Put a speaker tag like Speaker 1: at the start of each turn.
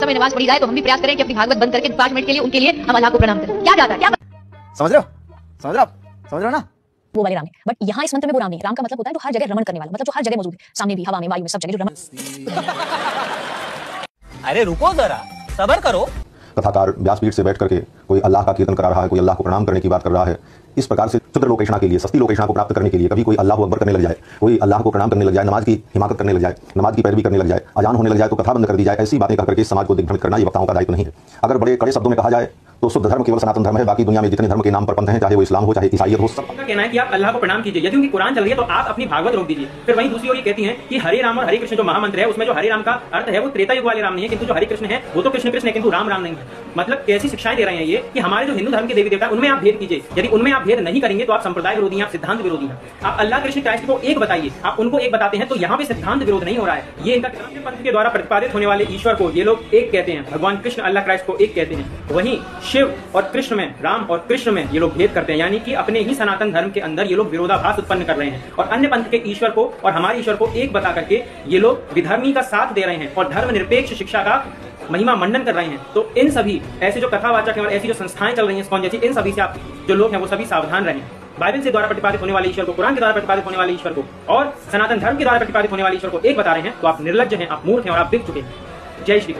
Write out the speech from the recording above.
Speaker 1: समय नमाज़ पढ़ी जाए तो हम भी प्रयास करें कि अपनी भागवत बंद करके पाँच मिनट के लिए उनके लिए हम अल्लाह को प्रणाम करें। क्या जाता है? क्या
Speaker 2: समझ रहे हो? समझ रहे हो समझ रहे हो ना?
Speaker 3: वो वाले राम है। बट यहाँ इस मंत्र में वो राम नहीं। राम का मतलब होता है जो हर जगह रमण करने वाला मतलब जो हर जगह मौजूद है। सामने भी हवा में वायु में सब जगह जो रमण
Speaker 4: अरे रुको जरा। सबर करो।
Speaker 5: कथाकार व्यासपीठ से बैठ करके कोई अल्लाह का कीर्तन करा रहा है, कोई अल्लाह को प्रणाम करने की बात कर रहा है, इस प्रकार से क्षुद्र लोकेशना के लिए, सस्ती लोकेशना को प्राप्त करने के लिए कभी कोई अल्लाह अकबर करने लग जाए, कोई अल्लाह को प्रणाम करने लग जाए, नमाज़ की हिमाकत करने लग जाए, नमाज़ की पैरवी करने लग जाए, अजान होने लग जाए तो कथा बंद कर दी जाए, ऐसी बातें कहकर के समाज को दिग्भ्रमित करना ये वक्ताओं का दायित्व नहीं है। अगर बड़े कड़े शब्दों में कहा जाए तो शुद्ध धर्म केवल सनातन धर्म है, बाकी दुनिया में जितने धर्म के नाम पर पंथ हैं, चाहे वो इस्लाम हो, चाहे ईसाइयत हो, सब।
Speaker 6: उनका कहना है कि आप अल्लाह को प्रणाम कीजिए, यदि उनकी कुरान चल रही है तो आप अपनी भागवत रोक दीजिए। फिर वहीं दूसरी ओर ये कहती है कि हरे राम और हरे कृष्ण जो महामंत्र है, उसमें जो हरे राम का अर्थ है, वो त्रेता युग वाले राम नहीं है, किंतु जो हरे कृष्ण है, वो तो कृष्ण कृष्ण है, किंतु राम राम नहीं है। मतलब कैसी शिक्षाएँ दे रहे हैं ये, कि हमारे जो हिंदू धर्म के देवी देवता उनमें आप भेद कीजिए। यदि उनमें आप भेद नहीं करेंगे तो आप संप्रदाय विरोधी हैं, आप सिद्धांत विरोधी हैं। आप अल्लाह कृष्ण क्राइस्ट को एक बताइए, आप उनको एक बताते हैं तो यहाँ पे सिद्धांत विरोध नहीं हो रहा है। ये इनका पंथ के द्वारा प्रतिपादित होने वाले ईश्वर को ये लोग एक कहते हैं, भगवान कृष्ण अल्लाह क्राइस्ट को एक कहते हैं। वहीं शिव और कृष्ण में, राम और कृष्ण में ये लोग भेद करते हैं, यानी कि अपने ही सनातन धर्म के अंदर ये लोग विरोधाभास उत्पन्न कर रहे हैं। और अन्य पंथ के ईश्वर को और हमारे ईश्वर को एक बता करके ये लोग विधर्मी का साथ दे रहे हैं और धर्म निरपेक्ष शिक्षा का महिमा मंडन कर रहे हैं। तो इन सभी, ऐसे जो कथावाचक हैं और ऐसी जो संस्थाएँ चल रही हैं जैसी, इन सभी से आप, जो लोग हैं, वो सभी सावधान रहे। बाइबल से द्वारा प्रतिपादित होने वाले ईश्वर को, कुरान के द्वारा प्रतिपादित होने वाले ईश्वर को, और सनातन धर्म के द्वारा प्रतिपादित होने वाले ईश्वर को एक बता रहे हैं तो आप निर्लज हैं, आप मूर्ख हैं और आप बिक चुके हैं। जय श्री